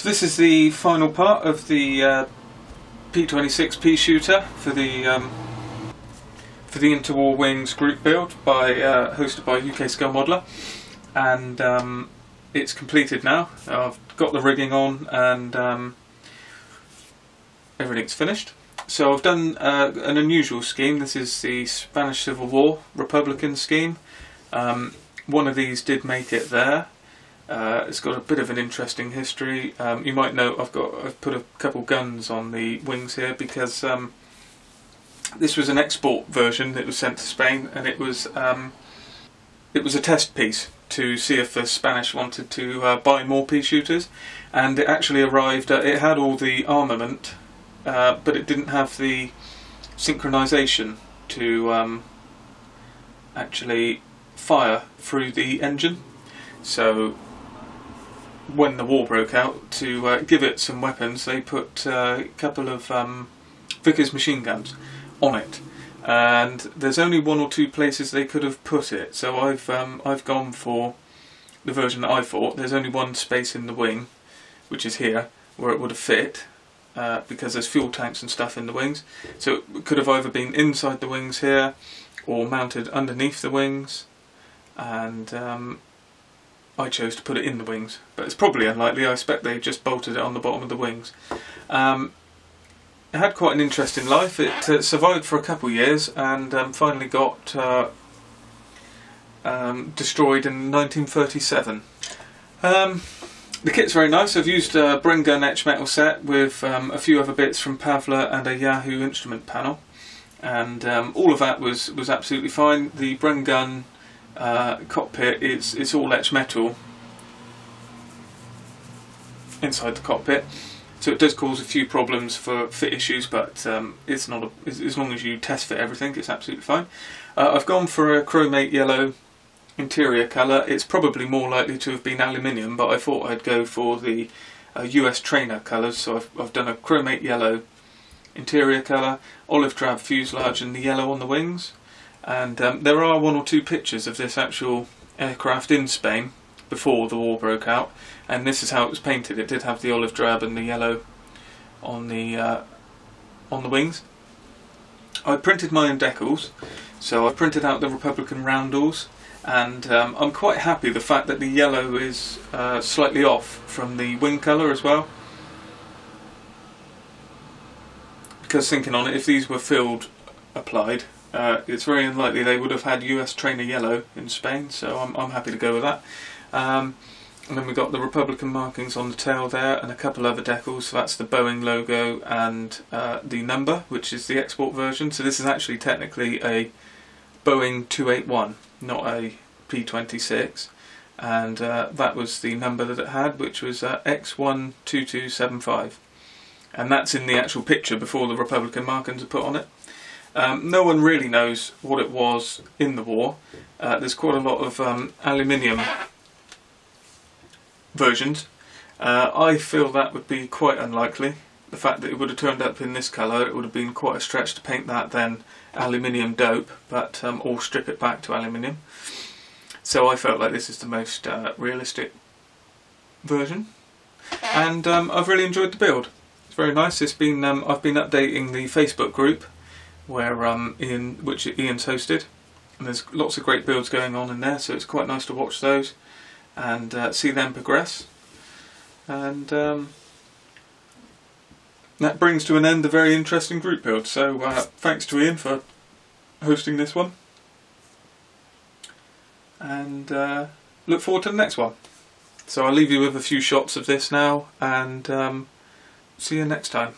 So this is the final part of the uh, P26 Peashooter for the um, for the Interwar Wings group build by uh, hosted by UK Scale Modeler, and um, it's completed now. I've got the rigging on and um, everything's finished. So I've done uh, an unusual scheme. This is the Spanish Civil War Republican scheme. Um, one of these did make it there. Uh, it's got a bit of an interesting history. Um, you might know I've got I've put a couple guns on the wings here because um, this was an export version that was sent to Spain, and it was um, it was a test piece to see if the Spanish wanted to uh, buy more pea shooters, and it actually arrived. Uh, it had all the armament, uh, but it didn't have the synchronization to um, actually fire through the engine. So when the war broke out, to uh, give it some weapons, they put uh, a couple of um, Vickers machine guns on it, and there's only one or two places they could have put it. So I've um, I've gone for the version that I thought. There's only one space in the wing, which is here, where it would have fit. Uh, because there's fuel tanks and stuff in the wings, so it could have either been inside the wings here, or mounted underneath the wings, and um, I chose to put it in the wings, but it's probably unlikely. I expect they just bolted it on the bottom of the wings. Um, it had quite an interesting life. It uh, survived for a couple of years and um, finally got uh, um, destroyed in 1937. Um, the kit's very nice. I've used a Brengun etch metal set with um, a few other bits from Pavla and a Yahu instrument panel, and um, all of that was was absolutely fine. The Brengun uh, cockpit is it's all etched metal. Inside the cockpit. So it does cause a few problems for fit issues but um, it's not a, as long as you test fit everything it's absolutely fine. Uh, I've gone for a chromate yellow interior colour. It's probably more likely to have been aluminium but I thought I'd go for the uh, US trainer colours. So I've, I've done a chromate yellow interior colour. Olive drab fuselage and the yellow on the wings and um, there are one or two pictures of this actual aircraft in Spain before the war broke out and this is how it was painted. It did have the olive drab and the yellow on the uh, on the wings. I printed my own decals so I printed out the Republican roundels and um, I'm quite happy the fact that the yellow is uh, slightly off from the wing colour as well. Because thinking on it if these were filled applied uh, it's very unlikely they would have had US Trainer Yellow in Spain, so I'm, I'm happy to go with that. Um, and then we've got the Republican markings on the tail there and a couple other decals, so that's the Boeing logo and uh, the number, which is the export version. So this is actually technically a Boeing 281, not a P26. And uh, that was the number that it had, which was uh, X12275. And that's in the actual picture before the Republican markings are put on it. Um, no one really knows what it was in the war. Uh, there's quite a lot of um, aluminium versions. Uh, I feel that would be quite unlikely. The fact that it would have turned up in this colour, it would have been quite a stretch to paint that then aluminium dope, but um, or strip it back to aluminium. So I felt like this is the most uh, realistic version, and um, I've really enjoyed the build. It's very nice. It's been um, I've been updating the Facebook group where um, Ian, which Ian's hosted, and there's lots of great builds going on in there, so it's quite nice to watch those and uh, see them progress. And um, that brings to an end a very interesting group build. So uh, thanks to Ian for hosting this one, and uh, look forward to the next one. So I'll leave you with a few shots of this now, and um, see you next time.